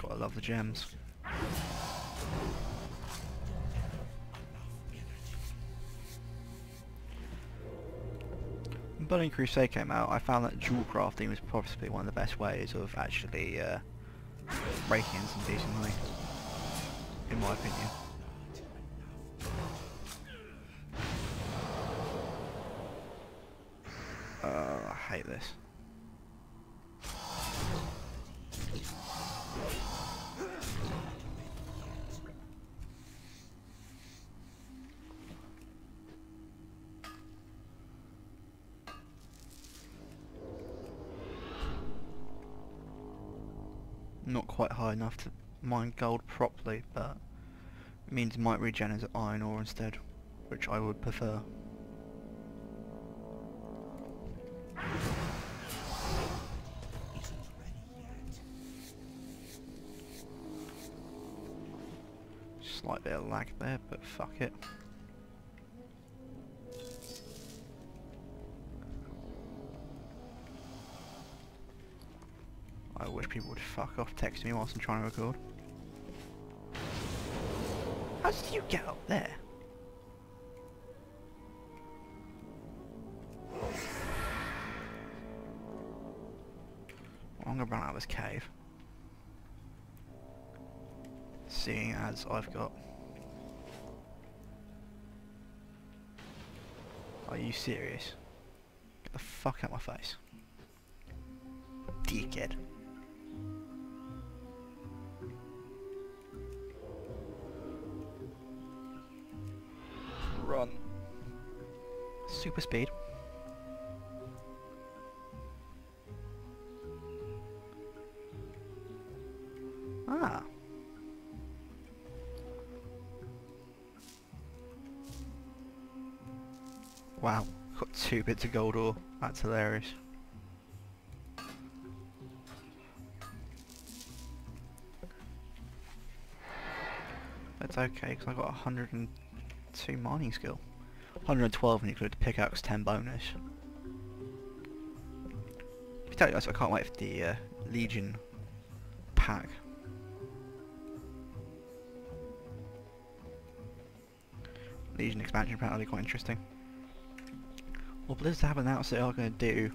Gotta love the gems. Burning Crusade came out, I found that jewel crafting was possibly one of the best ways of actually uh, in some decent money, in my opinion. Uh, I hate this. Not quite high enough to mine gold properly, but it means it might regen as iron ore instead, which I would prefer. Slight bit of lag there, but fuck it. I wish people would fuck off texting me whilst I'm trying to record. How did you get up there? I'm gonna run out of this cave. Seeing as I've got... Are you serious? Get the fuck out of my face. Dickhead. Run. Super speed. Ah. Wow, got two bits of gold ore. That's hilarious. That's okay, because I got 102 mining skill. 112 when you the pickaxe 10 bonus. To tell you guys, I can't wait for the uh, Legion pack. Legion expansion apparently quite interesting. Well, Blizzard have announced they are going to do,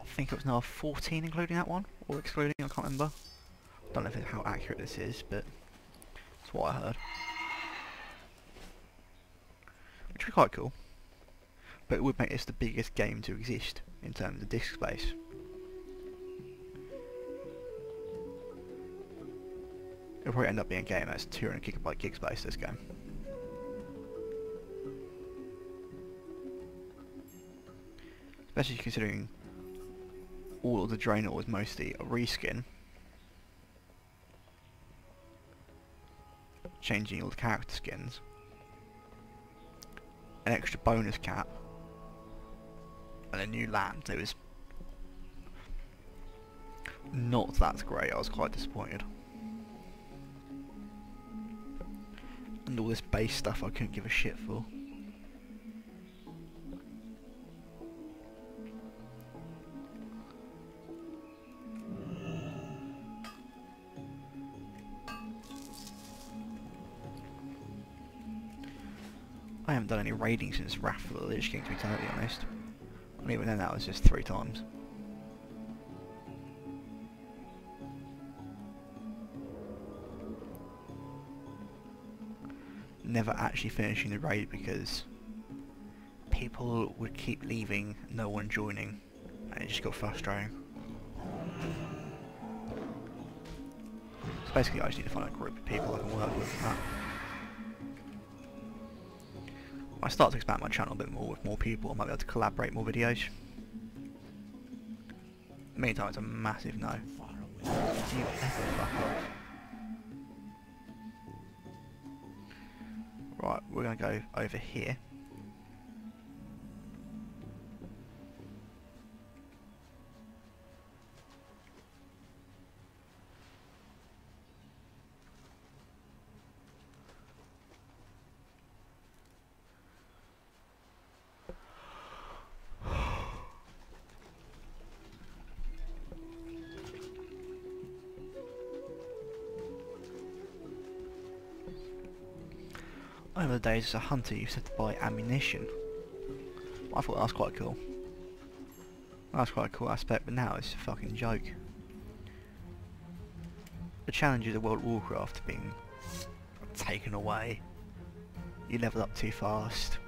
I think it was now 14 including that one, or excluding, I can't remember. I Don't know if how accurate this is, but that's what I heard. Which be quite cool. But it would make this the biggest game to exist in terms of disk space. It'll probably end up being a game that's 200 gigabyte gig space this game. Especially considering all of the Draenor was mostly a reskin. Changing all the character skins. An extra bonus cap. And a new land. It was not that great, I was quite disappointed. And all this base stuff I couldn't give a shit for. I haven't done any raiding since Wrath of the Lich King to be totally honest. And even then that was just three times. Never actually finishing the raid because people would keep leaving, no one joining, and it just got frustrating. So basically I just need to find a group of people I can work with I start to expand my channel a bit more with more people, I might be able to collaborate more videos. Meantime, it's a massive no. Right, we're going to go over here. Over the days as a hunter you used to have to buy ammunition. I thought that was quite cool. That's quite a cool aspect, but now it's a fucking joke. The challenges of World of Warcraft being taken away. You level up too fast.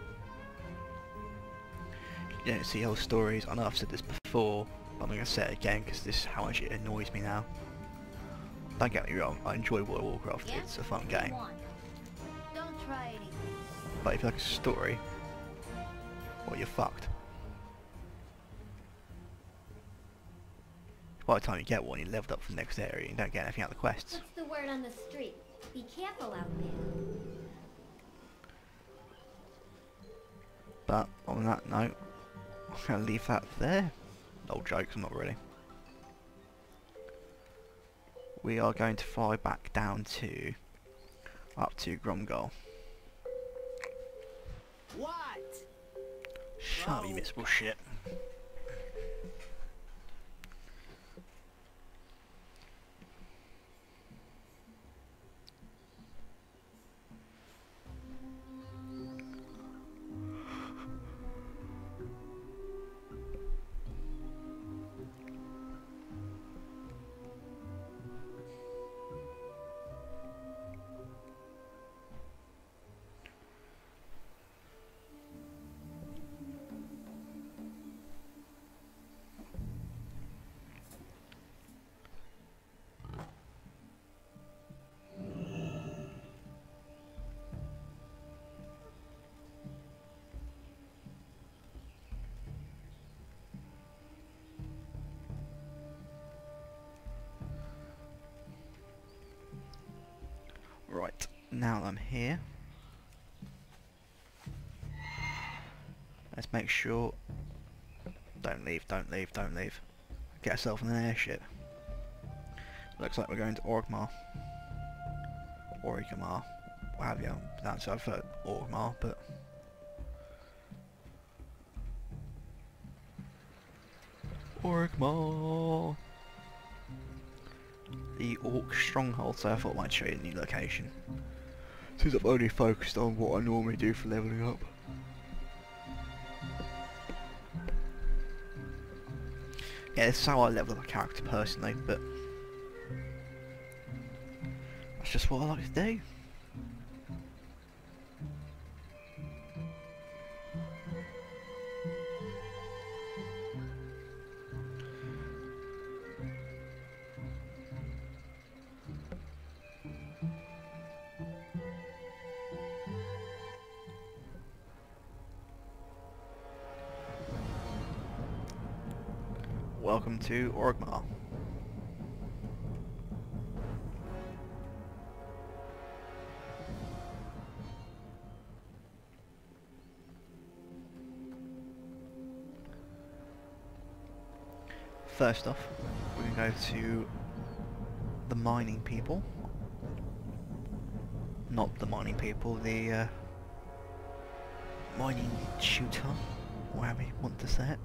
You don't see old stories. I know I've said this before, but I'm going to say it again because this is how much it annoys me now. Don't get me wrong, I enjoy World of Warcraft, Yeah? it's a fun game. But if you like a story, well, you're fucked. By the time you get one, you're leveled up for the next area and don't get anything out of the quests. What's the word on the street? Be careful out there. But on that note, I'm going to leave that there. No jokes, not really. We are going to fly back down to, up to Gromgol. What? Shut up, you miserable shit. Now I'm here. Let's make sure... Don't leave, don't leave, don't leave. Get ourselves in an airship. Looks like we're going to Orgrimmar. Orgrimmar. Have you? That's I've heard Orgrimmar, but... Orgrimmar! The Orc Stronghold, so I thought I might show you a new location. Since I've only focused on what I normally do for leveling up. Yeah, this is how I level up a character personally, but that's just what I like to do. Welcome to Orgrimmar. First off, we can go to the mining people. Not the mining people, the uh, mining shooter, or however you want to say it.